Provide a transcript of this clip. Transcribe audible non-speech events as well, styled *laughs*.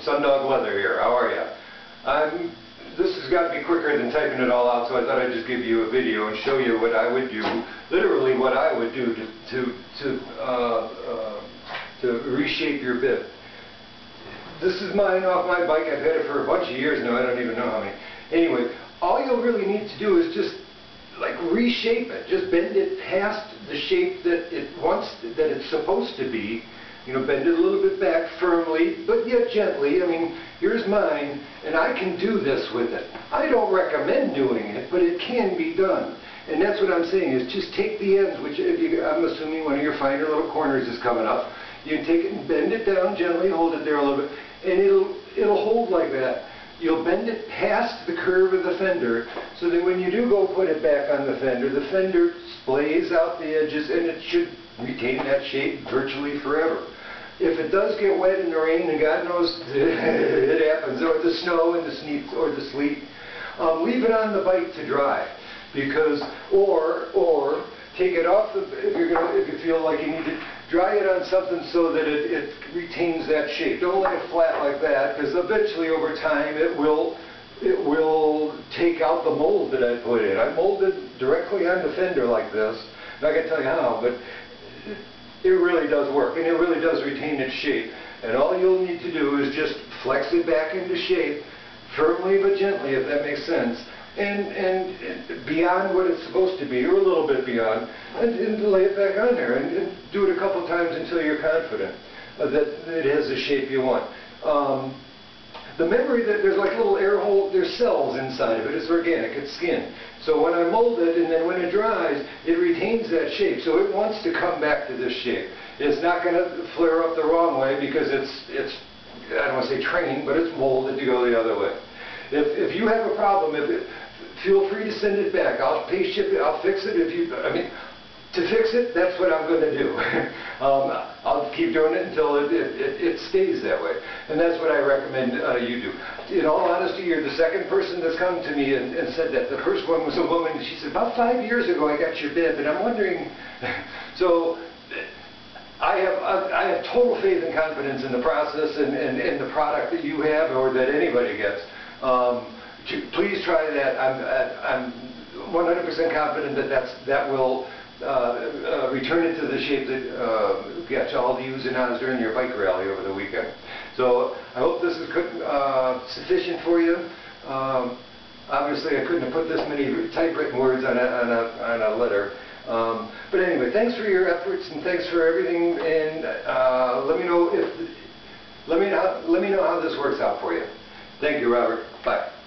Sundog Leather here. How are you? I'm, this has got to be quicker than typing it all out, so I thought I'd just give you a video and show you what I would do, literally what I would do to to to, uh, uh, to reshape your bib. This is mine off my bike. I've had it for a bunch of years now. I don't even know how many. Anyway, all you'll really need to do is just like reshape it. Just bend it past the shape that it wants, that it's supposed to be, you know, bend it a little bit back firmly, but yet gently. I mean, here's mine, and I can do this with it. I don't recommend doing it, but it can be done. And that's what I'm saying, is just take the ends, which if you, I'm assuming one of your finer little corners is coming up. You take it and bend it down gently, hold it there a little bit, and it'll, it'll hold like that. You'll bend it past the curve of the fender, so that when you do go put it back on the fender, the fender splays out the edges, and it should retain that shape virtually forever. If it does get wet in the rain, and God knows *laughs* it happens, or the snow and the or the sleet, um, leave it on the bike to dry, because or or take it off the, if you're gonna if you feel like you need to dry it on something so that it, it retains that shape. Don't let it flat like that, because eventually over time it will it will take out the mold that I put in. I molded directly on the fender like this. Not to tell you how, but it really does work, and it really does retain its shape. And all you'll need to do is just flex it back into shape, firmly but gently, if that makes sense, and, and, beyond what it's supposed to be, or a little bit beyond, and, and lay it back on there, and, and, do it a couple times until you're confident that it has the shape you want. Um, the memory that there's like little air hole, there's cells inside of it. It's organic, it's skin. So when I mold it and then when it dries, it retains that shape. So it wants to come back to this shape. It's not going to flare up the wrong way because it's, it's I don't want to say trained, but it's molded to go the other way. If, if you have a problem, if it, feel free to send it back. I'll pay ship it, I'll fix it if you, I mean, to fix it, that's what I'm going to do. *laughs* um, Keep doing it until it, it, it, stays that way. And that's what I recommend uh, you do. In all honesty, you're the second person that's come to me and, and, said that. The first one was a woman. and She said, about five years ago I got your bib, and I'm wondering... *laughs* so I have, I have total faith and confidence in the process and, and, and the product that you have or that anybody gets. Um, please try that. I'm, I'm 100% confident that that's, that will uh, uh, return it to the shape that uh, got all the use and ahs during your bike rally over the weekend. So I hope this is uh, sufficient for you. Um, obviously, I couldn't have put this many typewritten words on a, on a, on a letter. Um, but anyway, thanks for your efforts and thanks for everything. And uh, let me know if let me know let me know how this works out for you. Thank you, Robert. Bye.